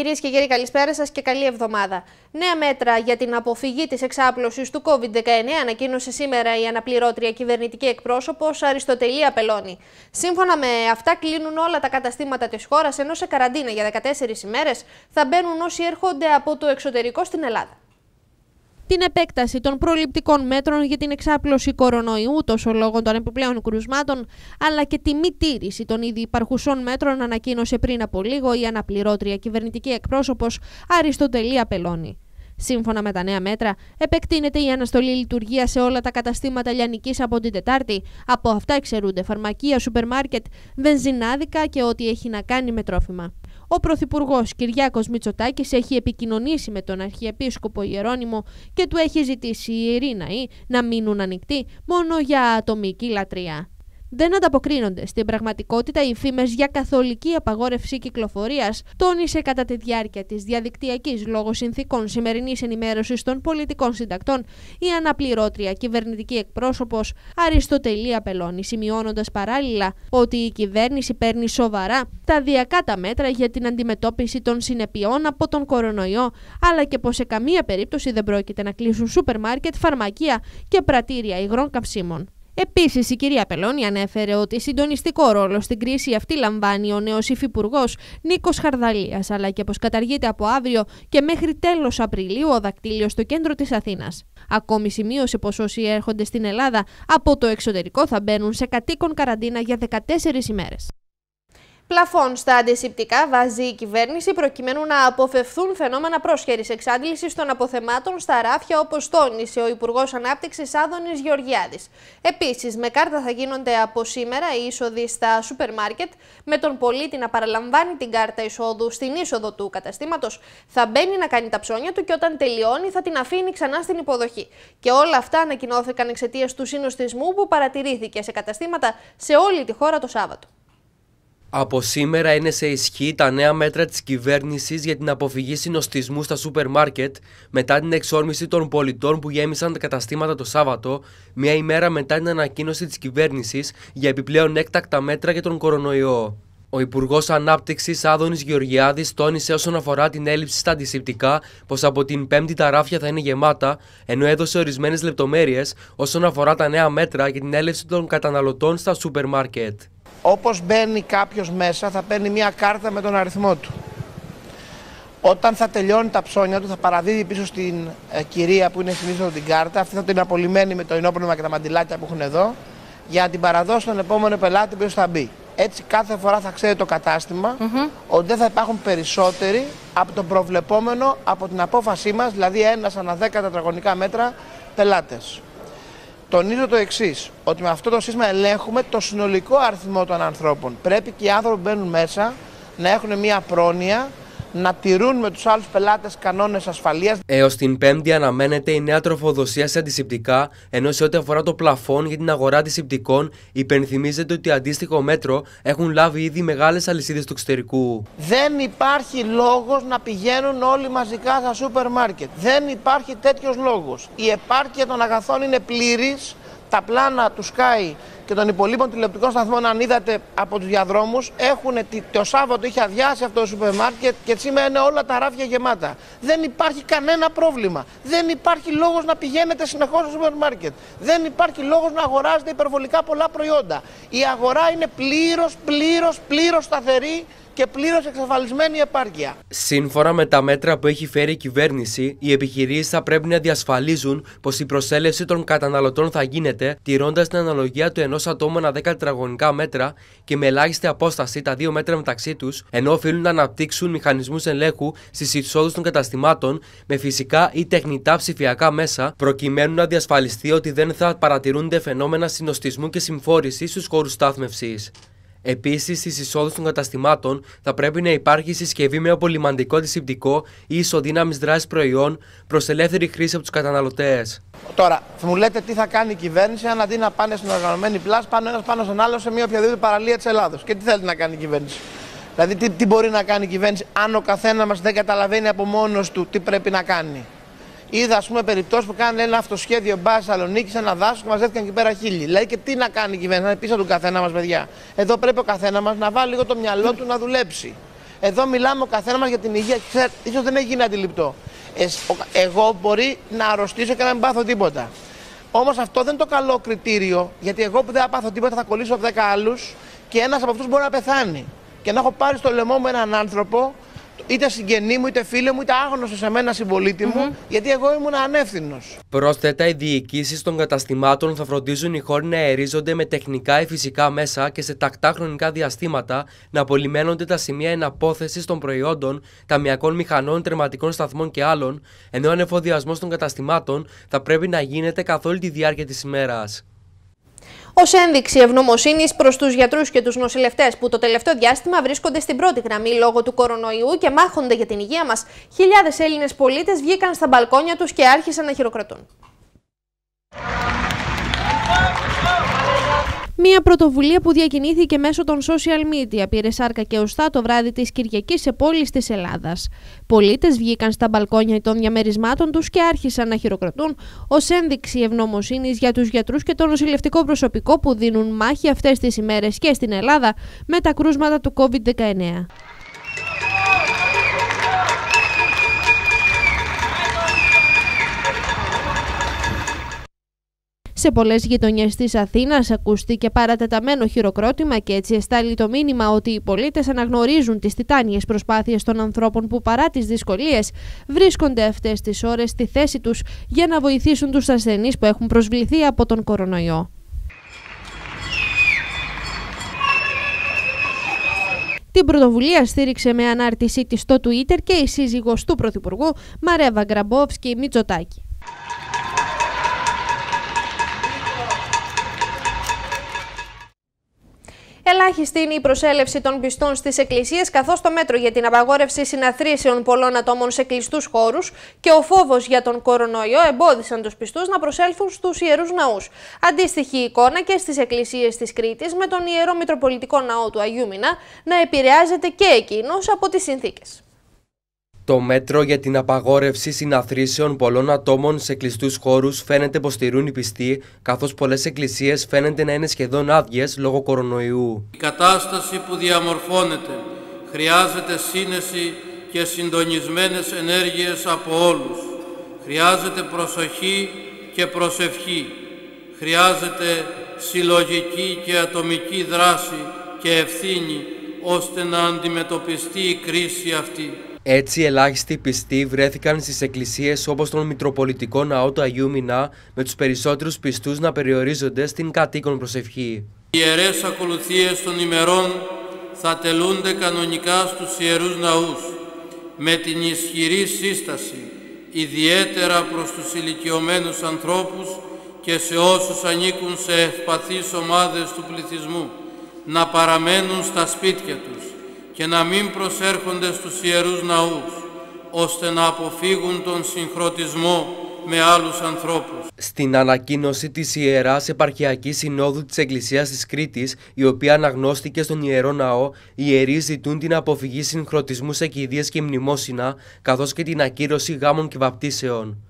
Κυρίες και κύριοι, καλησπέρα σας και καλή εβδομάδα. Νέα μέτρα για την αποφυγή της εξάπλωσης του COVID-19 ανακοίνωσε σήμερα η αναπληρώτρια κυβερνητική εκπρόσωπος Αριστοτελία Πελώνη. Σύμφωνα με αυτά, κλείνουν όλα τα καταστήματα της χώρας, ενώ σε καραντίνα για 14 ημέρες θα μπαίνουν όσοι έρχονται από το εξωτερικό στην Ελλάδα την επέκταση των προληπτικών μέτρων για την εξάπλωση κορονοϊού, τόσο λόγω των επιπλέον κρουσμάτων, αλλά και τη μη τήρηση των ήδη υπαρχουσών μέτρων, ανακοίνωσε πριν από λίγο η αναπληρώτρια κυβερνητική εκπρόσωπος Αριστοτελία Πελώνη. Σύμφωνα με τα νέα μέτρα, επεκτείνεται η αναστολή λειτουργία σε όλα τα καταστήματα λιανικής από την Τετάρτη. Από αυτά εξαιρούνται φαρμακεία, σούπερ μάρκετ, βενζινάδικα και ό,τι έχει να κάνει με τρόφιμα. Ο Πρωθυπουργός Κυριάκος Μητσοτάκης έχει επικοινωνήσει με τον Αρχιεπίσκοπο Ιερώνυμο και του έχει ζητήσει οι Ειρήναοι να μείνουν ανοιχτοί μόνο για ατομική λατρεία δεν ανταποκρίνονται στην πραγματικότητα οι φήμες για καθολική απαγόρευση κυκλοφορίας, τόνισε κατά τη διάρκεια της διαδικτυακής λόγω συνθήκων σημερινής ενημέρωσης των πολιτικών συντακτών η αναπληρώτρια κυβερνητική εκπρόσωπος Αριστοτελία Πελώνη, σημειώνοντας παράλληλα ότι η κυβέρνηση παίρνει σοβαρά τα διακάτα μέτρα για την αντιμετώπιση των συνεπειών από τον κορονοϊό, αλλά και πως σε καμία περίπτωση δεν πρόκειται να κλείσουν σούπερ μάρκετ, φαρμακεία και πρατήρια υγρών καυσίμων. Επίσης, η κυρία Πελώνη ανέφερε ότι συντονιστικό ρόλο στην κρίση αυτή λαμβάνει ο νέος υφυπουργός Νίκος Χαρδαλίας, αλλά και πως καταργείται από αύριο και μέχρι τέλος Απριλίου ο δακτύλιος στο κέντρο της Αθήνας. Ακόμη σημείωσε πως όσοι έρχονται στην Ελλάδα από το εξωτερικό θα μπαίνουν σε κατοίκον καραντίνα για 14 ημέρες. Πλαφών στα αντισηπτικά βάζει η κυβέρνηση προκειμένου να αποφευθούν φαινόμενα πρόσχερης εξάντλησης των αποθεμάτων στα ράφια, όπως τόνισε ο Υπουργός Ανάπτυξης Άδωνης Γεωργιάδης. Επίσης, με κάρτα θα γίνονται από σήμερα οι είσοδοι στα σούπερ μάρκετ, με τον πολίτη να παραλαμβάνει την κάρτα εισόδου στην είσοδο του καταστήματος, θα μπαίνει να κάνει τα ψώνια του και όταν τελειώνει θα την αφήνει ξανά στην υποδοχή. Και όλα αυτά ανακοινώθηκαν εξαιτίας του συνοστισμού που παρατηρήθηκε σε καταστήματα σε όλη τη χώρα το Σάββατο. Από σήμερα είναι σε ισχύ τα νέα μέτρα της κυβέρνησης για την αποφυγή συνοστισμού στα σούπερ μάρκετ μετά την εξόρμηση των πολιτών που γέμισαν τα καταστήματα το Σάββατο, μία ημέρα μετά την ανακοίνωση της κυβέρνησης για επιπλέον έκτακτα μέτρα για τον κορονοϊό. Ο Υπουργός Ανάπτυξης Άδωνης Γεωργιάδης τόνισε όσον αφορά την έλλειψη στα αντισηπτικά πως από την Πέμπτη τα ράφια θα είναι γεμάτα, ενώ έδωσε ορισμένες λεπτομέρειες όσον αφορά τα νέα μέτρα για την έλευση των καταναλωτών στα σούπερ μάρκετ όπως μπαίνει κάποιος μέσα θα παίρνει μια κάρτα με τον αριθμό του. Όταν θα τελειώνει τα ψώνια του θα παραδίδει πίσω στην ε, κυρία που είναι συνήθως την κάρτα, αυτή θα την απολυμμένη με το ενόπνευμα και τα μαντιλάκια που έχουν εδώ, για να την παραδώσει στον επόμενο πελάτη που θα μπει. Έτσι κάθε φορά θα ξέρει το κατάστημα ότι δεν θα υπάρχουν περισσότεροι από το προβλεπόμενο από την απόφασή μας, δηλαδή ένας ανά 10 τετραγωνικά μέτρα πελάτες. Τονίζω το εξής, ότι με αυτό το σύστημα ελέγχουμε το συνολικό αριθμό των ανθρώπων. Πρέπει και οι άνθρωποι που μπαίνουν μέσα να έχουν μια πρόνοια να τηρούν με τους άλλους πελάτες κανόνες ασφαλείας. Έως την Πέμπτη αναμένεται η νέα τροφοδοσία σε αντισηπτικά, ενώ σε ό,τι αφορά το πλαφόν για την αγορά αντισηπτικών, υπενθυμίζεται ότι αντίστοιχο μέτρο έχουν λάβει ήδη μεγάλες αλυσίδες του εξωτερικού. Δεν υπάρχει λόγος να πηγαίνουν όλοι μαζικά στα σούπερ μάρκετ. Δεν υπάρχει τέτοιος λόγος. Η επάρκεια των αγαθών είναι πλήρης. Τα πλάνα τους Sky και των υπολείπων τηλεοπτικών σταθμών, αν είδατε από τους διαδρόμους, έχουν το Σάββατο είχε αδειάσει αυτό το σούπερ μάρκετ και σήμερα είναι όλα τα ράφια γεμάτα. Δεν υπάρχει κανένα πρόβλημα. Δεν υπάρχει λόγος να πηγαίνετε συνεχώς στο σούπερ μάρκετ. Δεν υπάρχει λόγος να αγοράζετε υπερβολικά πολλά προϊόντα. Η αγορά είναι πλήρως, πλήρως, πλήρως σταθερή και πλήρως εξασφαλισμένη επάρκεια. Σύμφωνα με τα μέτρα που έχει φέρει η κυβέρνηση, οι επιχειρήσεις θα πρέπει να διασφαλίζουν πως η προσέλευση των καταναλωτών θα γίνεται τηρώντας την αναλογία του ενός ατόμου ανά 10 τετραγωνικά μέτρα και με ελάχιστη απόσταση τα δύο μέτρα μεταξύ τους, ενώ οφείλουν να αναπτύξουν μηχανισμούς ελέγχου στις εισόδους των καταστημάτων με φυσικά ή τεχνητά ψηφιακά μέσα, προκειμένου να διασφαλιστεί ότι δεν θα παρατηρούνται φαινόμενα συνοστισμού και συμφόρησης στους χώρους στάθμευσης. Επίσης, στις εισόδους των καταστημάτων θα πρέπει να υπάρχει συσκευή με απολυμαντικό αντισηπτικό ή ισοδύναμης δράσης προϊόν προς ελεύθερη χρήση από τους καταναλωτές. Τώρα, μου λέτε τι θα κάνει η κυβέρνηση αν αντί να πάνε στην οργανωμένη πλάση, πάνε ένας πάνω στον άλλο σε μια οποιαδήποτε παραλία της Ελλάδος. Και τι θέλει να κάνει η κυβέρνηση; Δηλαδή, τι, τι μπορεί να κάνει η κυβέρνηση αν ο καθένας μας δεν καταλαβαίνει από μόνος του τι πρέπει να κάνει; Είδα, ας πούμε, περιπτώσεις που κάνουν ένα αυτοσχέδιο μπα Θεσσαλονίκη σε ένα δάσο και μαζεύτηκαν εκεί πέρα χίλιοι. Λέει και τι να κάνει η κυβέρνηση, να είναι πίσω του καθένα μας, παιδιά. Εδώ πρέπει ο καθένας μας να βάλει λίγο το μυαλό του να δουλέψει. Εδώ μιλάμε ο καθένας μας για την υγεία. Ξέρετε, ίσως δεν έχει γίνει αντιληπτό. Εγώ μπορεί να αρρωστήσω και να μην πάθω τίποτα. Όμως αυτό δεν είναι το καλό κριτήριο, γιατί εγώ που δεν θα πάθω τίποτα θα κολλήσω 10 άλλους και ένας από αυτούς μπορεί να πεθάνει. Και να έχω πάρει στο λαιμό μου έναν άνθρωπο είτε συγγενή μου, είτε φίλο μου, είτε άγνωστος σε μένα συμπολίτη μου, γιατί εγώ ήμουν ανεύθυνος. Πρόσθετα, οι διοικήσεις των καταστημάτων θα φροντίζουν οι χώροι να αερίζονται με τεχνικά ή φυσικά μέσα και σε τακτά χρονικά διαστήματα να απολυμμένονται τα σημεία εναπόθεσης των προϊόντων, ταμιακών μηχανών, τερματικών σταθμών και άλλων, ενώ ο ανεφοδιασμός των καταστημάτων θα πρέπει να γίνεται καθ' όλη τη διάρκεια της ημέρας. Ω ένδειξη ευγνωμοσύνης προς τους γιατρούς και τους νοσηλευτές που το τελευταίο διάστημα βρίσκονται στην πρώτη γραμμή λόγω του κορονοϊού και μάχονται για την υγεία μας, χιλιάδες Έλληνες πολίτες βγήκαν στα μπαλκόνια τους και άρχισαν να χειροκροτούν. Μία πρωτοβουλία που διακινήθηκε μέσω των social media πήρε σάρκα και οστά το βράδυ της Κυριακής σε πόλεις της Ελλάδας. Πολίτες βγήκαν στα μπαλκόνια των διαμερισμάτων τους και άρχισαν να χειροκροτούν ως ένδειξη ευγνωμοσύνης για τους γιατρούς και το νοσηλευτικό προσωπικό που δίνουν μάχη αυτές τις ημέρες και στην Ελλάδα με τα κρούσματα του COVID-19. Σε πολλές γειτονιές της Αθήνας ακούστηκε παρατεταμένο χειροκρότημα και έτσι εστάλει το μήνυμα ότι οι πολίτες αναγνωρίζουν τις τιτάνιες προσπάθειες των ανθρώπων που παρά τις δυσκολίες βρίσκονται αυτές τις ώρες στη θέση τους για να βοηθήσουν τους ασθενείς που έχουν προσβληθεί από τον κορονοϊό. Την πρωτοβουλία στήριξε με ανάρτησή της στο Twitter και η σύζυγος του Πρωθυπουργού Μαρέβα Γκραμπόφσκι Μητσοτάκη. Ελάχιστη είναι η προσέλευση των πιστών στις εκκλησίες, καθώς το μέτρο για την απαγόρευση συναθρήσεων πολλών ατόμων σε κλειστούς χώρους και ο φόβος για τον κορονοϊό εμπόδισαν τους πιστούς να προσέλθουν στους ιερούς ναούς. Αντίστοιχη εικόνα και στις εκκλησίες της Κρήτης, με τον ιερό Μητροπολιτικό Ναό του Αγίου Μινά να επηρεάζεται και εκείνος από τις συνθήκες. Το μέτρο για την απαγόρευση συναθρήσεων πολλών ατόμων σε κλειστούς χώρους φαίνεται πως στηρούν οι πιστοί, καθώς πολλές εκκλησίες φαίνεται να είναι σχεδόν άδειες λόγω κορονοϊού. Η κατάσταση που διαμορφώνεται χρειάζεται σύνεση και συντονισμένες ενέργειες από όλους. Χρειάζεται προσοχή και προσευχή. Χρειάζεται συλλογική και ατομική δράση και ευθύνη ώστε να αντιμετωπιστεί η κρίση αυτή. Έτσι, ελάχιστοι πιστοί βρέθηκαν στις εκκλησίες όπως τον Μητροπολιτικό Ναό του Αγίου Μινά, με τους περισσότερους πιστούς να περιορίζονται στην κατοίκον προσευχή. Οι ιερές ακολουθίες των ημερών θα τελούνται κανονικά στους ιερούς ναούς, με την ισχυρή σύσταση, ιδιαίτερα προς τους ηλικιωμένους ανθρώπους και σε όσους ανήκουν σε ευπαθείς ομάδες του πληθυσμού, να παραμένουν στα σπίτια τους και να μην προσέρχονται στους Ιερούς Ναούς, ώστε να αποφύγουν τον συγχρονισμό με άλλους ανθρώπους. Στην ανακοίνωση της Ιεράς Επαρχιακής Συνόδου της Εκκλησίας της Κρήτης, η οποία αναγνώστηκε στον Ιερό Ναό, οι ιερείς ζητούν την αποφυγή συγχρονισμού σε κηδείες και μνημόσυνα, καθώς και την ακύρωση γάμων και βαπτίσεων.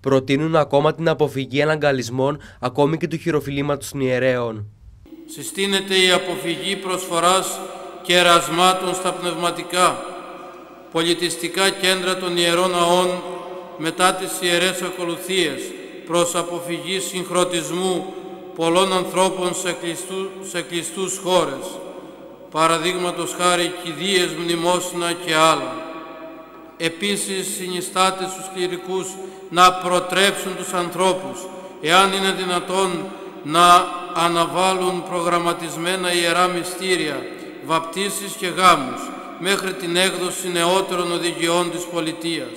Προτείνουν ακόμα την αποφυγή αναγκαλισμών, ακόμη και του χειροφιλήματος των ιερέων. Συστήνεται η αποφυγή προσφοράς και ερασμάτων στα πνευματικά, πολιτιστικά κέντρα των Ιερών Ναών μετά τις Ιερές Ακολουθίες προς αποφυγή συγχρονισμού πολλών ανθρώπων σε, κλειστού, σε κλειστούς χώρες, παραδείγματος χάρη κηδείες, μνημόσυνα και άλλα. Επίσης συνιστάται στους κληρικούς να προτρέψουν τους ανθρώπους, εάν είναι δυνατόν να αναβάλουν προγραμματισμένα ιερά μυστήρια βαπτίσεις και γάμους μέχρι την έκδοση νεότερων οδηγιών της πολιτείας.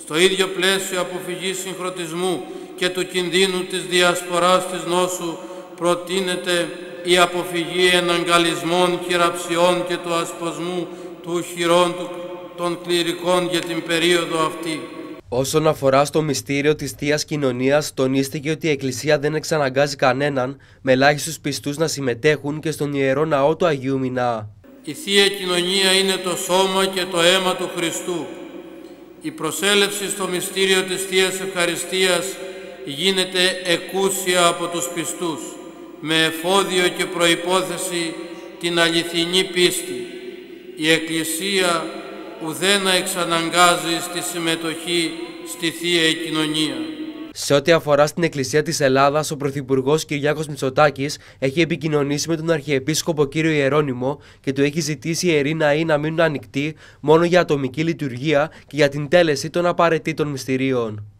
Στο ίδιο πλαίσιο αποφυγής συγχρονισμού και του κινδύνου της διασποράς της νόσου προτείνεται η αποφυγή εναγκαλισμών, χειραψιών και του ασποσμού του χειρών των κληρικών για την περίοδο αυτή. Όσον αφορά στο μυστήριο της Θείας Κοινωνίας, τονίστηκε ότι η Εκκλησία δεν εξαναγκάζει κανέναν με ελάχιστους πιστούς να συμμετέχουν και στον Ιερό Ναό του Αγίου Μινά. Η Θεία Κοινωνία είναι το σώμα και το αίμα του Χριστού. Η προσέλευση στο μυστήριο της Θείας Ευχαριστίας γίνεται εκούσια από τους πιστούς, με εφόδιο και προϋπόθεση την αληθινή πίστη. η Εκκλησία ουδένα εξαναγκάζει στη συμμετοχή στη Θεία Κοινωνία. Σε ό,τι αφορά στην Εκκλησία της Ελλάδας, ο Πρωθυπουργός Κυριάκος Μητσοτάκης έχει επικοινωνήσει με τον Αρχιεπίσκοπο κύριο Ιερόνιμο και του έχει ζητήσει οι ιεροί ναοί να μείνουν ανοιχτοί μόνο για ατομική λειτουργία και για την τέλεση των απαραίτητων μυστηρίων.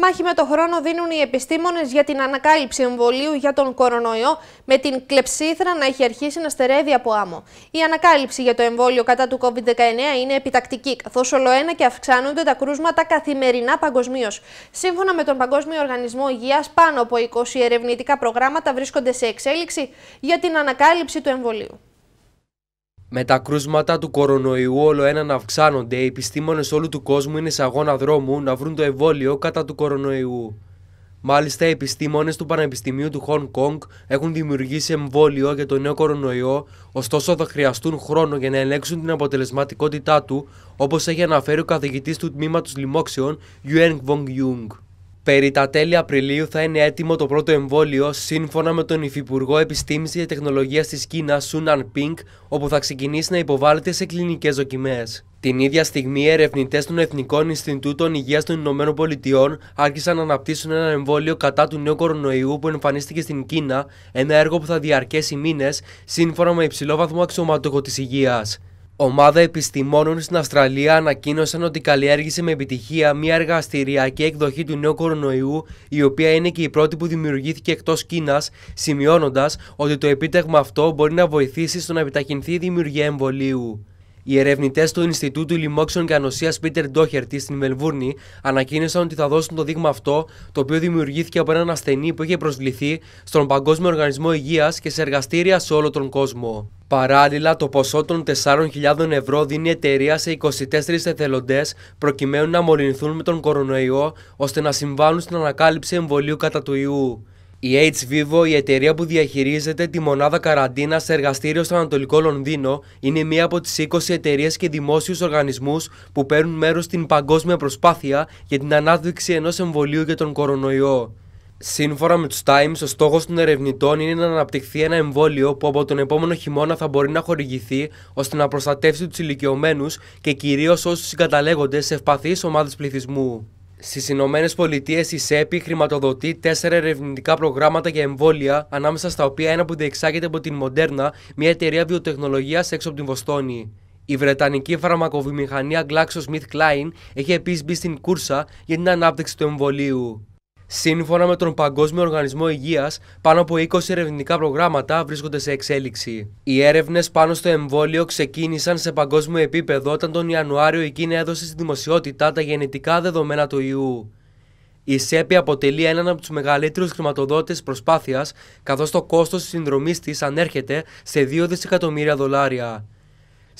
Μάχη με το χρόνο δίνουν οι επιστήμονες για την ανακάλυψη εμβολίου για τον κορονοϊό, με την κλεψίθρα να έχει αρχίσει να στερεύει από άμμο. Η ανακάλυψη για το εμβόλιο κατά του COVID-19 είναι επιτακτική, καθώς ολοένα και αυξάνονται τα κρούσματα καθημερινά παγκοσμίως. Σύμφωνα με τον Παγκόσμιο Οργανισμό Υγείας, πάνω από 20 ερευνητικά προγράμματα βρίσκονται σε εξέλιξη για την ανακάλυψη του εμβολίου. Με τα κρούσματα του κορονοϊού όλο ένα να αυξάνονται, οι επιστήμονες όλου του κόσμου είναι σε αγώνα δρόμου να βρουν το εμβόλιο κατά του κορονοϊού. Μάλιστα, οι επιστήμονες του Πανεπιστημίου του Χονγκ Κονγκ έχουν δημιουργήσει εμβόλιο για το νέο κορονοϊό, ωστόσο θα χρειαστούν χρόνο για να ελέγξουν την αποτελεσματικότητά του, όπως έχει αναφέρει ο καθηγητής του τμήματος λοιμόξεων, Yuan Wong Yung. Περί τα τέλη Απριλίου θα είναι έτοιμο το πρώτο εμβόλιο σύμφωνα με τον Υφυπουργό Επιστήμης και Τεχνολογίας της Κίνας Σούναν Πινκ, όπου θα ξεκινήσει να υποβάλλεται σε κλινικές δοκιμές. Την ίδια στιγμή, οι ερευνητές των Εθνικών Ινστιτούτων Υγείας των Ηνωμένων Πολιτειών άρχισαν να αναπτύσσουν ένα εμβόλιο κατά του νέου κορονοϊού που εμφανίστηκε στην Κίνα, ένα έργο που θα διαρκέσει μήνες, σύμφωνα με υψηλό βαθμό αξιωματούχο της υγείας. Ομάδα επιστημόνων στην Αυστραλία ανακοίνωσαν ότι καλλιέργησε με επιτυχία μια εργαστηριακή εκδοχή του νέου κορονοϊού, η οποία είναι και η πρώτη που δημιουργήθηκε εκτός Κίνας, σημειώνοντας ότι το επίτευγμα αυτό μπορεί να βοηθήσει στο να επιταχυνθεί η δημιουργία εμβολίου. Οι ερευνητές του Ινστιτούτου Λοιμόξεων και Ανοσίας Πίτερ Ντόχερτη στην Μελβούρνη ανακοίνωσαν ότι θα δώσουν το δείγμα αυτό, το οποίο δημιουργήθηκε από έναν ασθενή που είχε προσβληθεί στον Παγκόσμιο Οργανισμό Υγείας και σε εργαστήρια σε όλο τον κόσμο. Παράλληλα, το ποσό των 4.000 ευρώ δίνει η εταιρεία σε 24 εθελοντές προκειμένου να μολυνθούν με τον κορονοϊό ώστε να συμβάλλουν στην ανακάλυψη εμβολίου κατά του ιού. Η HVivo, η εταιρεία που διαχειρίζεται τη μονάδα καραντίνας σε εργαστήριο στο Ανατολικό Λονδίνο, είναι μία από τις 20 εταιρείες και δημόσιους οργανισμούς που παίρνουν μέρος στην παγκόσμια προσπάθεια για την ανάδειξη ενός εμβολίου για τον κορονοϊό. Σύμφωνα με τους Times, ο στόχος των ερευνητών είναι να αναπτυχθεί ένα εμβόλιο που από τον επόμενο χειμώνα θα μπορεί να χορηγηθεί ώστε να προστατεύσει τους ηλικιωμένους και κυρίως όσους συγκαταλέγονται σε ευπαθείς ομάδες πληθυσμού. Στις Ηνωμένες Πολιτείες, η ΣΕΠΗ χρηματοδοτεί τέσσερα ερευνητικά προγράμματα για εμβόλια, ανάμεσα στα οποία ένα που διεξάγεται από την Moderna, μια εταιρεία βιοτεχνολογίας έξω από την Βοστόνη. Η Βρετανική φαρμακοβιομηχανία GlaxoSmithKline έχει επίσης μπει στην κούρσα για την ανάπτυξη του εμβολίου. Σύμφωνα με τον Παγκόσμιο Οργανισμό Υγείας, πάνω από 20 ερευνητικά προγράμματα βρίσκονται σε εξέλιξη. Οι έρευνες πάνω στο εμβόλιο ξεκίνησαν σε παγκόσμιο επίπεδο όταν τον Ιανουάριο η Κίνα έδωσε στη δημοσιότητα τα γενετικά δεδομένα του ιού. Η ΣΕΠΗ αποτελεί έναν από τους μεγαλύτερους χρηματοδότες προσπάθειας, καθώς το κόστος της συνδρομής της ανέρχεται σε 2 δισεκατομμύρια δολάρια.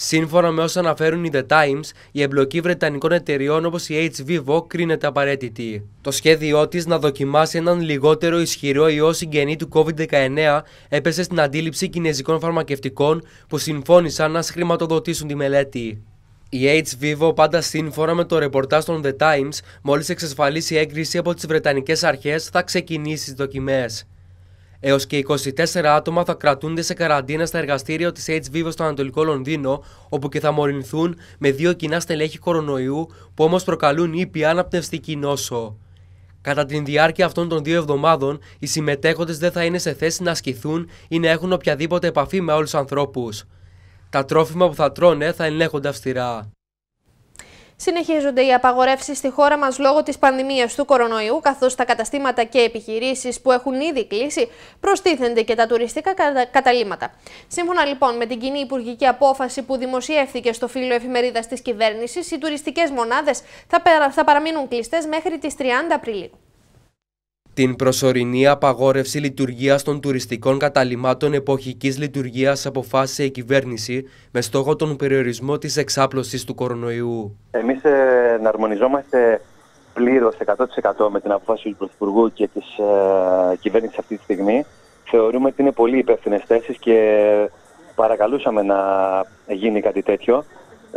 Σύμφωνα με όσα αναφέρουν οι The Times, η εμπλοκή βρετανικών εταιριών όπως η HVivo κρίνεται απαραίτητη. Το σχέδιό της να δοκιμάσει έναν λιγότερο ισχυρό ιό συγγενή του COVID-19 έπεσε στην αντίληψη κινέζικων φαρμακευτικών που συμφώνησαν να συγχρηματοδοτήσουν τη μελέτη. Η HVivo, πάντα σύμφωνα με το ρεπορτάζ των The Times, μόλις εξασφαλίσει έγκριση από τις Βρετανικές Αρχές, θα ξεκινήσει τις δοκιμές. Έως και 24 άτομα θα κρατούνται σε καραντίνα στα εργαστήρια της HVV στο Ανατολικό Λονδίνο, όπου και θα μολυνθούν με δύο κοινά στελέχη κορονοϊού που όμως προκαλούν ήπια αναπνευστική νόσο. Κατά τη διάρκεια αυτών των δύο εβδομάδων, οι συμμετέχοντες δεν θα είναι σε θέση να ασκηθούν ή να έχουν οποιαδήποτε επαφή με άλλους ανθρώπους. Τα τρόφιμα που θα τρώνε θα ελέγχονται αυστηρά. Συνεχίζονται οι απαγορεύσεις στη χώρα μας λόγω της πανδημίας του κορονοϊού, καθώς τα καταστήματα και επιχειρήσεις που έχουν ήδη κλείσει προστίθενται και τα τουριστικά καταλήμματα. Σύμφωνα λοιπόν με την κοινή υπουργική απόφαση που δημοσιεύθηκε στο φύλλο εφημερίδας της κυβέρνησης, οι τουριστικές μονάδες θα παραμείνουν κλειστές μέχρι τις 30 Απριλίου. Την προσωρινή απαγόρευση λειτουργίας των τουριστικών καταλημάτων εποχικής λειτουργίας αποφάσισε η κυβέρνηση με στόχο τον περιορισμό της εξάπλωσης του κορονοϊού. Εμείς ε, εναρμονιζόμαστε πλήρως 100% με την απόφαση του Πρωθυπουργού και της ε, κυβέρνησης αυτή τη στιγμή. Θεωρούμε ότι είναι πολύ υπεύθυνες θέσεις και παρακαλούσαμε να γίνει κάτι τέτοιο.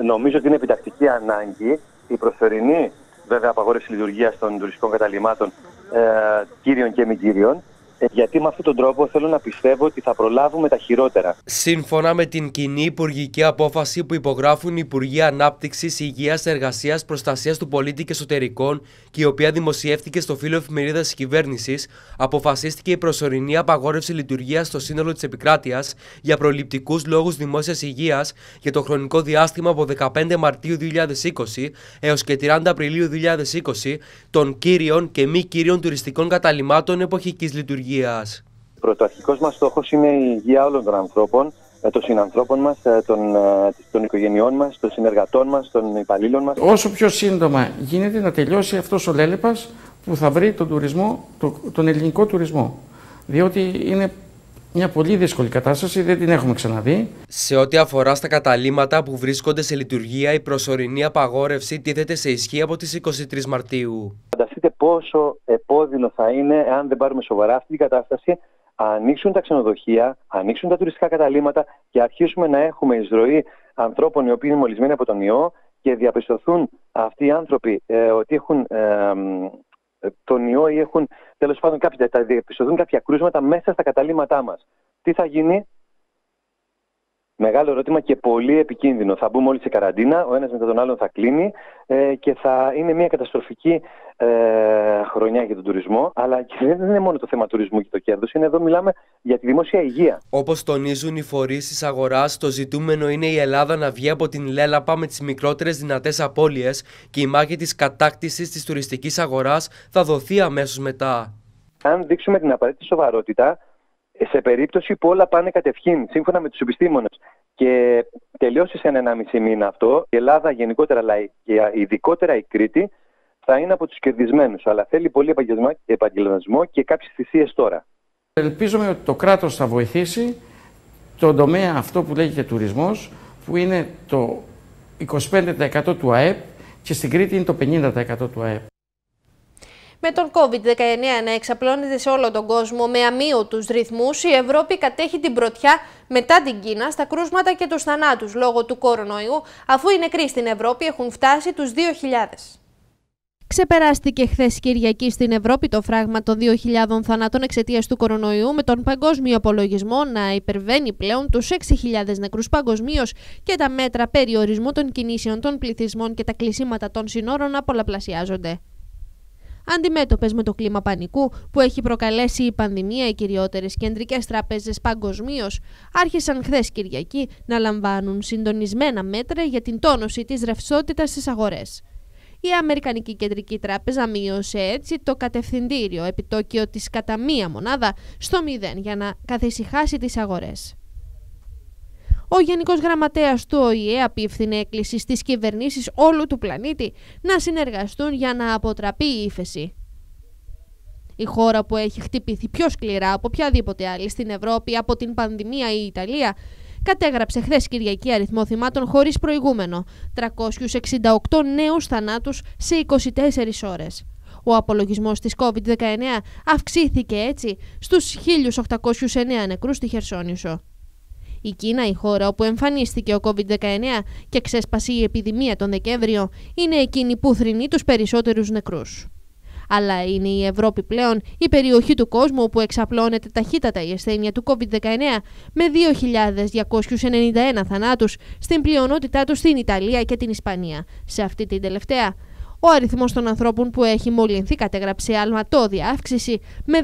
Νομίζω ότι είναι επιτακτική ανάγκη η προσωρινή βέβαια απαγόρευση λειτουργίας των τουριστικών καταλημάτων ε, κύριων και μη κύριων. ε, γιατί με αυτόν τον τρόπο θέλω να πιστεύω ότι θα προλάβουμε τα χειρότερα. Σύμφωνα με την κοινή υπουργική απόφαση που υπογράφουν οι Υπουργοί Ανάπτυξης, Υγείας, Εργασίας, Προστασίας του Πολίτη και Εσωτερικών και η οποία δημοσιεύτηκε στο φύλλο εφημερίδας της κυβέρνησης, αποφασίστηκε η προσωρινή απαγόρευση λειτουργίας στο σύνολο της επικράτειας για προληπτικούς λόγους δημόσιας υγείας για το χρονικό διάστημα από 15 Μαρτίου 2020 έως και 30 Απριλίου 2020 των κύριων και μη κύριων τουριστικών καταλημάτων εποχικής λειτουργίας. Πρωτοαρχικός μας στόχος είναι η υγεία όλων των ανθρώπων, ε, των συνανθρώπων μας, ε, των, ε, των οικογενειών μας, των συνεργατών μας, των υπαλλήλων μας. Όσο πιο σύντομα γίνεται να τελειώσει αυτός ο λέλεπας που θα βρει τον, τουρισμό, τον ελληνικό τουρισμό. Διότι είναι μια πολύ δύσκολη κατάσταση, δεν την έχουμε ξαναδεί. Σε ό,τι αφορά στα καταλήματα που βρίσκονται σε λειτουργία, η προσωρινή απαγόρευση τίθεται σε ισχύ από τις 23 Μαρτίου. Φανταστείτε πόσο επώδυνο θα είναι αν δεν πάρουμε σοβαρά αυτή την κατάσταση ανοίξουν τα ξενοδοχεία, ανοίξουν τα τουριστικά καταλήμματα και αρχίσουμε να έχουμε εισρωή ανθρώπων οι οποίοι είναι μολυσμένοι από τον ιό και διαπιστωθούν αυτοί οι άνθρωποι ε, ότι έχουν ε, τον ιό ή έχουν τέλος πάντων κάποια, τα διαπιστωθούν κάποια κρούσματα μέσα στα καταλήμματά μας. Τι θα γίνει, Μεγάλο ερώτημα και πολύ επικίνδυνο. Θα μπούμε όλοι σε καραντίνα, ο ένας μετά τον άλλον θα κλείνει ε, και θα είναι μια καταστροφική ε, χρονιά για τον τουρισμό. Αλλά και δεν είναι μόνο το θέμα τουρισμού και το κέρδος, είναι εδώ μιλάμε για τη δημόσια υγεία. Όπως τονίζουν οι φορείς της αγοράς, το ζητούμενο είναι η Ελλάδα να βγει από την λέλαπα με τις μικρότερες δυνατές απώλειες και η μάχη της κατάκτησης της τουριστικής αγοράς θα δοθεί αμέσως μετά. Αν δείξουμε την απαραίτητη σοβαρότητα, σε περίπτωση που όλα πάνε κατευχήν, σύμφωνα με τους επιστήμονες, και τελειώσει σε ένα μισή μήνα αυτό, η Ελλάδα γενικότερα, αλλά και ειδικότερα η Κρήτη, θα είναι από τους κερδισμένους. Αλλά θέλει πολύ επαγγελματισμό και κάποιες θυσίες τώρα. Ελπίζουμε ότι το κράτος θα βοηθήσει τον τομέα αυτό που λέγεται τουρισμός, που είναι το 25% του ΑΕΠ και στην Κρήτη είναι το 50% του ΑΕΠ. Με τον COVID-19 να εξαπλώνεται σε όλο τον κόσμο με αμύωτους ρυθμούς, η Ευρώπη κατέχει την πρωτιά μετά την Κίνα στα κρούσματα και τους θανάτους λόγω του κορονοϊού, αφού οι νεκροί στην Ευρώπη έχουν φτάσει τους 2.000. Ξεπεράστηκε χθες Κυριακή στην Ευρώπη το φράγμα των 2.000 θανάτων εξαιτίας του κορονοϊού, με τον παγκόσμιο απολογισμό να υπερβαίνει πλέον τους 6.000 νεκρούς παγκοσμίως και τα μέτρα περιορισμού των κινήσεων των πληθυσμών και τα κλεισίματα των συνόρων να πολλαπλασιάζονται. Αντιμέτωπες με το κλίμα πανικού που έχει προκαλέσει η πανδημία, οι κυριότερες κεντρικές τράπεζες παγκοσμίως άρχισαν χθες Κυριακή να λαμβάνουν συντονισμένα μέτρα για την τόνωση της ρευστότητας στις αγορές. Η Αμερικανική Κεντρική Τράπεζα μείωσε έτσι το κατευθυντήριο επιτόκιο της κατά μία μονάδα στο μηδέν για να καθησυχάσει τις αγορές. Ο Γενικός Γραμματέας του ΟΗΕ απίφθινε έκκληση στις κυβερνήσεις όλου του πλανήτη να συνεργαστούν για να αποτραπεί η ύφεση. Η χώρα που έχει χτυπηθεί πιο σκληρά από οποιαδήποτε άλλη στην Ευρώπη από την πανδημία η Ιταλία κατέγραψε χθες Κυριακή αριθμό θυμάτων χωρίς προηγούμενο, 368 νέους θανάτους σε 24 ώρες. Ο απολογισμός της COVID-19 αυξήθηκε έτσι στους 1.809 νεκρούς στη Χερσόνησο. Η Κίνα, η χώρα όπου εμφανίστηκε ο COVID-19 και ξέσπασε η επιδημία τον Δεκέμβριο, είναι εκείνη που θρυνεί τους περισσότερους νεκρούς. Αλλά είναι η Ευρώπη πλέον η περιοχή του κόσμου όπου εξαπλώνεται ταχύτατα η ασθένεια του COVID-19 με 2.291 θανάτους στην πλειονότητά τους στην Ιταλία και την Ισπανία. Σε αυτή την τελευταία, ο αριθμός των ανθρώπων που έχει μολυνθεί κατέγραψε αλματώδη αύξηση με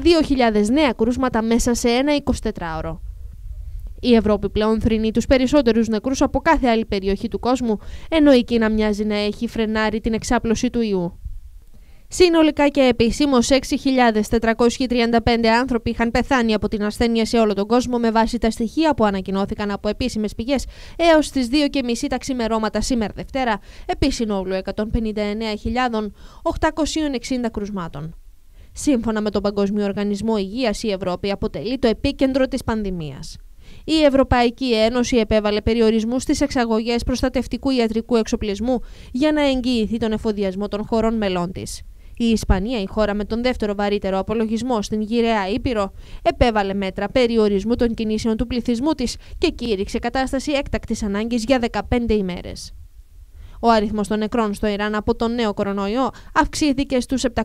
2.000 νέα κρούσματα μέσα σε ένα 24ωρο. Η Ευρώπη πλέον θρυνεί τους περισσότερους νεκρούς από κάθε άλλη περιοχή του κόσμου, ενώ η Κίνα μοιάζει να έχει φρενάρει την εξάπλωση του ιού. Συνολικά και επισήμω 6.435 άνθρωποι είχαν πεθάνει από την ασθένεια σε όλο τον κόσμο με βάση τα στοιχεία που ανακοινώθηκαν από επίσημες πηγές έως τις 2.30 τα ξημερώματα σήμερα Δευτέρα, επί συνόλου 159.860 κρουσμάτων. Σύμφωνα με τον Παγκόσμιο Οργανισμό Υγείας, η Ευρώπη αποτελεί το επίκεντρο της πανδημίας η Ευρωπαϊκή Ένωση επέβαλε περιορισμούς στις εξαγωγές προστατευτικού ιατρικού εξοπλισμού για να εγγυηθεί τον εφοδιασμό των χωρών μελών της. Η Ισπανία, η χώρα με τον δεύτερο βαρύτερο απολογισμό στην γυραιά Ήπειρο, επέβαλε μέτρα περιορισμού των κινήσεων του πληθυσμού της και κήρυξε κατάσταση έκτακτης ανάγκης για 15 ημέρες. Ο αριθμός των νεκρών στο Ιράν από τον νέο κορονοϊό αυξήθηκε στους 724,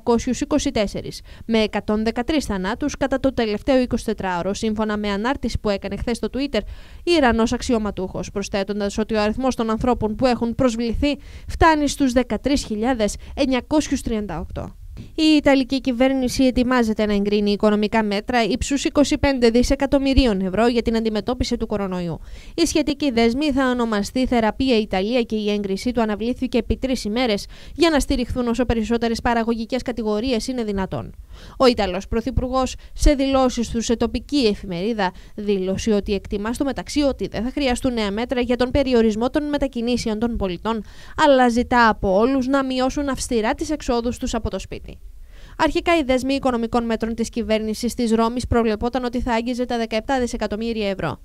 με 113 θανάτους κατά το τελευταίο 24ωρο, σύμφωνα με ανάρτηση που έκανε χθες στο Twitter η Ιρανός αξιωματούχος, προσθέτοντας ότι ο αριθμός των ανθρώπων που έχουν προσβληθεί φτάνει στους 13.938. Η Ιταλική κυβέρνηση ετοιμάζεται να εγκρίνει οικονομικά μέτρα ύψους 25 δισεκατομμυρίων ευρώ για την αντιμετώπιση του κορονοϊού. Η σχετική δέσμη θα ονομαστεί Θεραπεία Ιταλία και η έγκρισή του αναβλήθηκε επί τρεις ημέρες για να στηριχθούν όσο περισσότερες παραγωγικές κατηγορίες είναι δυνατόν. Ο Ιταλός Πρωθυπουργός, σε δηλώσεις του σε τοπική εφημερίδα, δήλωσε ότι εκτιμά στο μεταξύ ότι δεν θα χρειαστούν νέα μέτρα για τον περιορισμό των μετακινήσεων των πολιτών, αλλά ζητά από όλους να μειώσουν αυστηρά τις εξόδους τους από το σπίτι. Αρχικά, η δέσμη οικονομικών μέτρων της κυβέρνησης της Ρώμης προβλεπόταν ότι θα άγγιζε τα 17 δισεκατομμύρια ευρώ.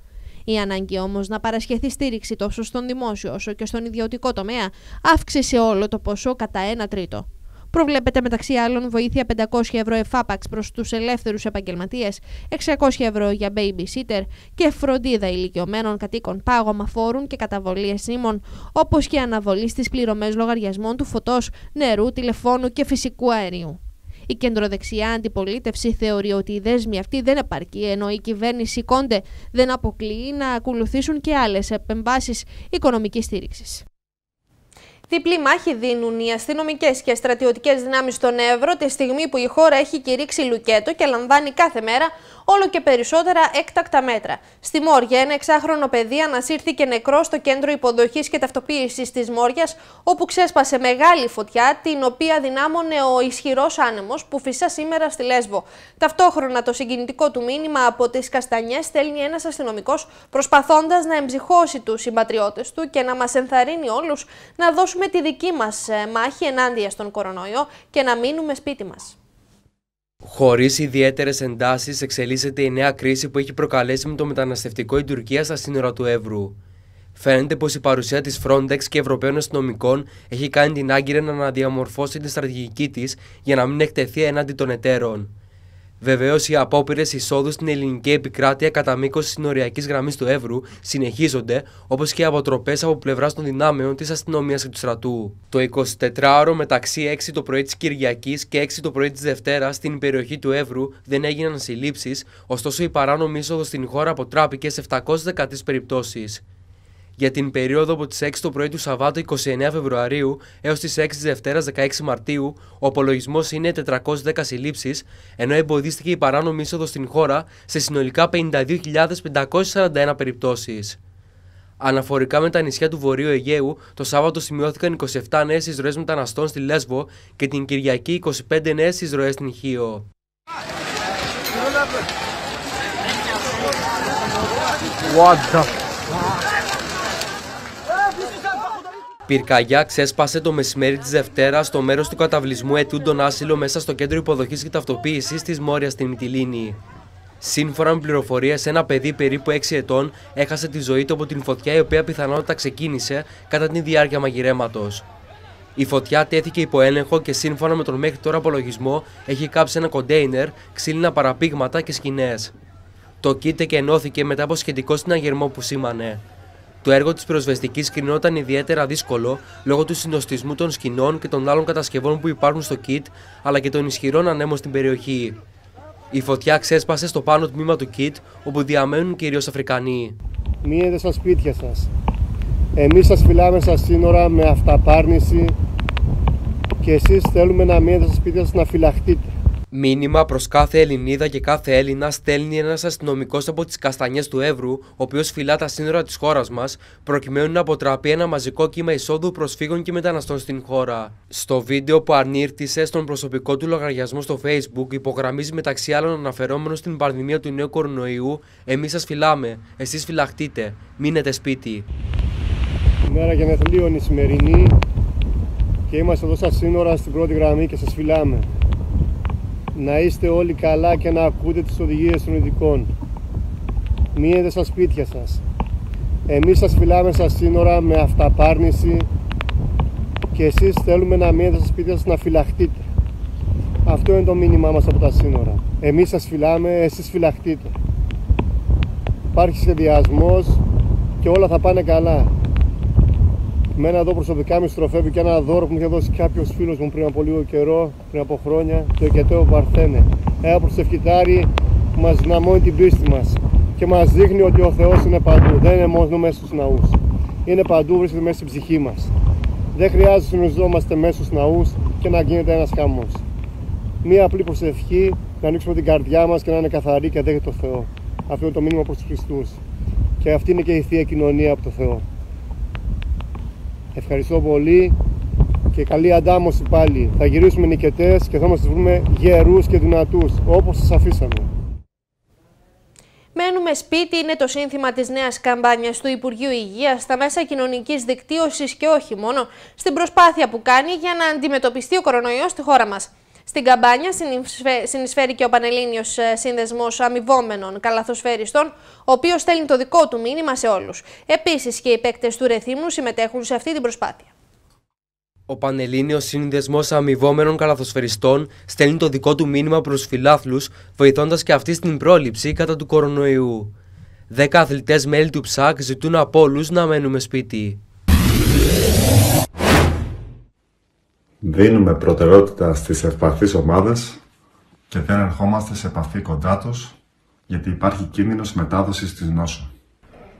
Η ανάγκη όμως να παρασχεθεί στήριξη τόσο στον δημόσιο όσο και στον ιδιωτικό τομέα αύξησε όλο το ποσό κατά 1 τρίτο. Προβλέπεται μεταξύ άλλων βοήθεια 500 ευρώ εφάπαξ προς τους ελεύθερους επαγγελματίες, 600 ευρώ για babysitter και φροντίδα ηλικιωμένων κατοίκων πάγωμα φόρων και καταβολής εσήμων, όπως και αναβολής στι πληρωμές λογαριασμών του φωτός, νερού, τηλεφώνου και φυσικού αερίου. Η κεντροδεξιά αντιπολίτευση θεωρεί ότι η δέσμη αυτή δεν επαρκεί, ενώ η κυβέρνηση Κόντε δεν αποκλείει να ακολουθήσουν και άλλες επεμβάσεις οικονομικής στήριξης. Διπλή μάχη δίνουν οι αστυνομικές και στρατιωτικές δυνάμεις στον Εύρο τη στιγμή που η χώρα έχει κηρύξει λουκέτο και λαμβάνει κάθε μέρα όλο και περισσότερα έκτακτα μέτρα. Στη Μόρια, ένα εξάχρονο παιδί ανασύρθηκε νεκρό στο κέντρο υποδοχής και ταυτοποίησης της Μόριας, όπου ξέσπασε μεγάλη φωτιά, την οποία δυνάμωνε ο ισχυρός άνεμος που φυσά σήμερα στη Λέσβο. Ταυτόχρονα, το συγκινητικό του μήνυμα από τις Καστανιές στέλνει ένας αστυνομικός, προσπαθώντας να εμψυχώσει τους συμπατριώτες του και να μας ενθαρρύνει όλους να δώσουμε τη δική μας ε, μάχη ενάντια στον κορονοϊό και να μείνουμε σπίτι μας. Χωρίς ιδιαίτερες εντάσεις, εξελίσσεται η νέα κρίση που έχει προκαλέσει με το μεταναστευτικό η Τουρκία στα σύνορα του Εύρου. Φαίνεται πως η παρουσία της Frontex και Ευρωπαίων αστυνομικών έχει κάνει την Άγκυρα να αναδιαμορφώσει τη στρατηγική της για να μην εκτεθεί έναντι των εταίρων. Βεβαίως, οι απόπειρες εισόδου στην ελληνική επικράτεια κατά μήκος της συνοριακής γραμμής του Εύρου συνεχίζονται, όπως και οι αποτροπές από πλευράς των δυνάμεων της αστυνομίας και του στρατού. Το 24ωρο μεταξύ 6 το πρωί της Κυριακής και 6 το πρωί της Δευτέρας στην περιοχή του Εύρου δεν έγιναν συλλήψεις, ωστόσο η παράνομη είσοδος στην χώρα αποτράπηκε σε 713 περιπτώσεις για την περίοδο από τις 6 το πρωί του Σαββάτου 29 Φεβρουαρίου έως τις 6 της Δευτέρας 16 Μαρτίου, ο απολογισμός είναι 410 συλλήψεις, ενώ εμποδίστηκε η παράνομη είσοδο στην χώρα σε συνολικά 52.541 περιπτώσεις. Αναφορικά με τα νησιά του Βορείου Αιγαίου, το Σάββατο σημειώθηκαν 27 νέες εισρωές μεταναστών στη Λέσβο και την Κυριακή 25 νέες εισρωές στην Χίο. What Πυρκαγιά ξέσπασε το μεσημέρι της Δευτέρας στο μέρος του καταβλισμού ετούντων άσυλο μέσα στο κέντρο υποδοχής και ταυτοποίηση της Μόρια στην Μυτιλίνη. Σύμφωνα με πληροφορίες, ένα παιδί περίπου 6 ετών έχασε τη ζωή του από την φωτιά η οποία πιθανότατα ξεκίνησε κατά τη διάρκεια μαγειρέματος. Η φωτιά τέθηκε υπό έλεγχο και σύμφωνα με τον μέχρι τώρα απολογισμό έχει κάψει ένα κοντέινερ, ξύλινα παραπήγματα και σκηνές. Το κίτε και ενώθηκε μετά από σχετικό συναγερμό που σήμανε. Το έργο της πυροσβεστικής κρινόταν ιδιαίτερα δύσκολο λόγω του συνοστισμού των σκηνών και των άλλων κατασκευών που υπάρχουν στο kit, αλλά και των ισχυρών ανέμων στην περιοχή. Η φωτιά ξέσπασε στο πάνω τμήμα του kit, όπου διαμένουν κυρίως Αφρικανοί. Μείνετε στα σπίτια σας. Εμείς σας φυλάμε στα σύνορα με αυταπάρνηση και εσείς θέλουμε να μείνετε στα σπίτια σας να φυλαχτείτε. Μήνυμα προς κάθε Ελληνίδα και κάθε Έλληνα στέλνει ένας αστυνομικός από τις Καστανιές του Εύρου, ο οποίος φυλά τα σύνορα της χώρας μας, προκειμένου να αποτραπεί ένα μαζικό κύμα εισόδου προσφύγων και μεταναστών στην χώρα. Στο βίντεο που ανήρτησε στον προσωπικό του λογαριασμό στο Facebook, υπογραμμίζει μεταξύ άλλων αναφερόμενο στην πανδημία του νέου κορονοϊού: Εμείς σας φυλάμε, εσείς φυλαχτείτε, μείνετε σπίτι. Μέρα γενεθλίων η σημερινή και είμαστε εδώ στα σύνορα στην πρώτη γραμμή και σας φυλάμε να είστε όλοι καλά και να ακούτε τις οδηγίες των ειδικών. Μείνετε στα σπίτια σας. Εμείς σας φυλάμε στα σύνορα με αυταπάρνηση και εσείς θέλουμε να μείνετε στα σπίτια σας να φυλαχτείτε. Αυτό είναι το μήνυμά μας από τα σύνορα. Εμείς σας φυλάμε, εσείς φυλαχτείτε. Υπάρχει σχεδιασμός και όλα θα πάνε καλά. Μένα εδώ προσωπικά με στροφεύει και ένα δώρο που μου είχε δώσει κάποιος φίλος μου πριν από λίγο καιρό, πριν από χρόνια, το Εκετέο Παρθένε. Ένα προσευχητάρι που μας δυναμώνει την πίστη μας και μας δείχνει ότι ο Θεός είναι παντού. Δεν είναι μόνος μέσα στους ναούς. Είναι παντού, βρίσκεται μέσα στην ψυχή μας. Δεν χρειάζεται να συνοριζόμαστε μέσα στους ναούς και να γίνεται ένας χαμός. Μία απλή προσευχή, να ανοίξουμε την καρδιά μας και να είναι καθαρή και δέχεται το Θεό. Αυτό είναι το μήνυμα προς τους Χριστούς. Και αυτή είναι και η θεία κοινωνία από το Θεό. Ευχαριστώ πολύ και καλή αντάμωση πάλι. Θα γυρίσουμε νικητές και θα μας βρούμε γερούς και δυνατούς, όπως σας αφήσαμε. Μένουμε σπίτι είναι το σύνθημα της νέας καμπάνιας του Υπουργείου Υγείας στα μέσα κοινωνικής δικτύωσης και όχι μόνο, στην προσπάθεια που κάνει για να αντιμετωπιστεί ο κορονοϊός στη χώρα μας. Στην καμπάνια συνεισφέρει και ο Πανελλήνιος ε, Σύνδεσμος Αμοιβόμενων Καλαθοσφαίριστων, ο οποίος στέλνει το δικό του μήνυμα σε όλους. Επίσης και οι παίκτες του Ρεθύμνου συμμετέχουν σε αυτή την προσπάθεια. Ο Πανελλήνιος Σύνδεσμος Αμοιβόμενων Καλαθοσφαιριστών στέλνει το δικό του μήνυμα προς φιλάθλους, βοηθώντας και αυτή στην πρόληψη κατά του κορονοϊού. Δέκα αθλητές μέλη του ΨΑΚ ζητούν από όλους να μένουμε σπίτι. Δίνουμε προτεραιότητα στις ευπαθείς ομάδες και δεν ερχόμαστε σε επαφή κοντά τους γιατί υπάρχει κίνδυνος μετάδοσης της νόσου.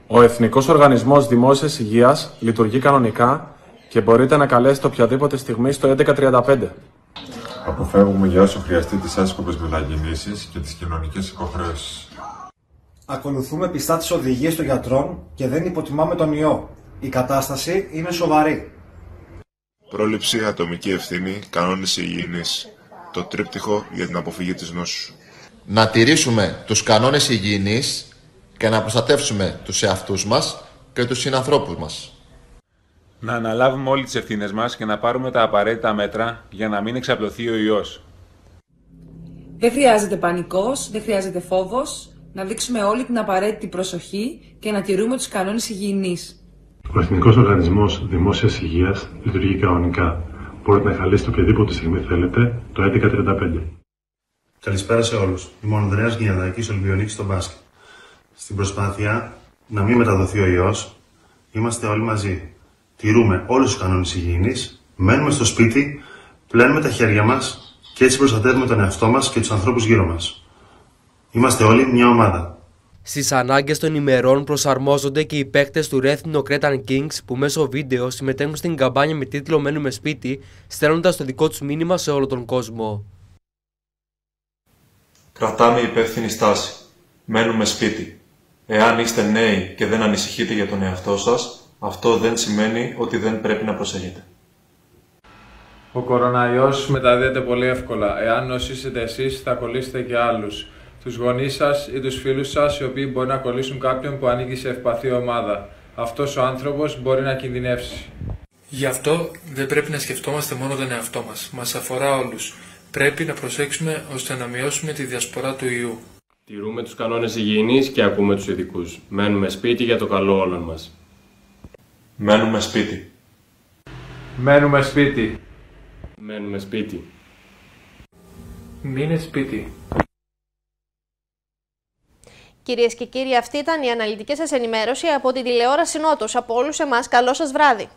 Ο Εθνικός Οργανισμός Δημόσιας Υγείας λειτουργεί κανονικά και μπορείτε να καλέσετε οποιαδήποτε στιγμή στο 1135. Αποφεύγουμε για όσο χρειαστεί τις άσκοπες μετακινήσεις και τις κοινωνικές υποχρέωσεις. Ακολουθούμε πιστά τις οδηγίες των γιατρών και δεν υποτιμάμε τον ιό. Η κατάσταση είναι σοβαρή. Πρόληψη, ατομική ευθύνη, κανόνες υγιεινής. Το τρίπτυχο για την αποφυγή της νόσου. Να τηρήσουμε τους κανόνες υγιεινής και να προστατεύσουμε τους εαυτούς μας και τους συνανθρώπους μας. Να αναλάβουμε όλοι τις ευθύνες μας και να πάρουμε τα απαραίτητα μέτρα για να μην εξαπλωθεί ο ιός. Δεν χρειάζεται πανικός, δεν χρειάζεται φόβος, να δείξουμε όλη την απαραίτητη προσοχή και να τηρούμε τους κανόνες υγιεινής. Ο Εθνικός Οργανισμός Δημόσιας Υγείας λειτουργεί κανονικά. Μπορείτε να καλέσετε οποιαδήποτε στιγμή θέλετε το 1135. Καλησπέρα σε όλους. Είμαι ο Ανδρέας Γιαννάκη, Ολυμπιονίκης στο μπάσκετ. Στην προσπάθεια να μην μεταδοθεί ο ιός, είμαστε όλοι μαζί. Τηρούμε όλους τους κανόνες υγιεινής, μένουμε στο σπίτι, πλένουμε τα χέρια μας και έτσι προστατεύουμε τον εαυτό μας και τους ανθρώπους γύρω μας. Είμαστε όλοι μια ομάδα. Στις ανάγκες των ημερών προσαρμόζονται και οι παίκτες του Rethno Cretan Kings που μέσω βίντεο συμμετέχουν στην καμπάνια με τίτλο Μένουμε σπίτι, στέλνοντας το δικό τους μήνυμα σε όλο τον κόσμο. Κρατάμε υπεύθυνη στάση. Μένουμε σπίτι. Εάν είστε νέοι και δεν ανησυχείτε για τον εαυτό σας, αυτό δεν σημαίνει ότι δεν πρέπει να προσέχετε. Ο κοροναϊός μεταδίδεται πολύ εύκολα. Εάν νοσήσετε εσείς, θα κολλήσετε και άλλους τους γονείς σας ή τους φίλους σας οι οποίοι μπορεί να κολλήσουν κάποιον που ανήκει σε ευπαθή ομάδα. Αυτός ο άνθρωπος μπορεί να κινδυνεύσει. Γι' αυτό δεν πρέπει να σκεφτόμαστε μόνο τον εαυτό μας. Μας αφορά όλους. Πρέπει να προσέξουμε ώστε να μειώσουμε τη διασπορά του ιού. Τηρούμε τους κανόνες υγιεινής και ακούμε τους ειδικούς. Μένουμε σπίτι για το καλό όλων μας. Μένουμε σπίτι. Μένουμε σπίτι. Μένουμε σπίτι. Μείνε σπίτι. Κυρίες και κύριοι, αυτή ήταν η αναλυτική σας ενημέρωση από την τηλεόραση Νότος. Από όλους εμάς, καλό σας βράδυ.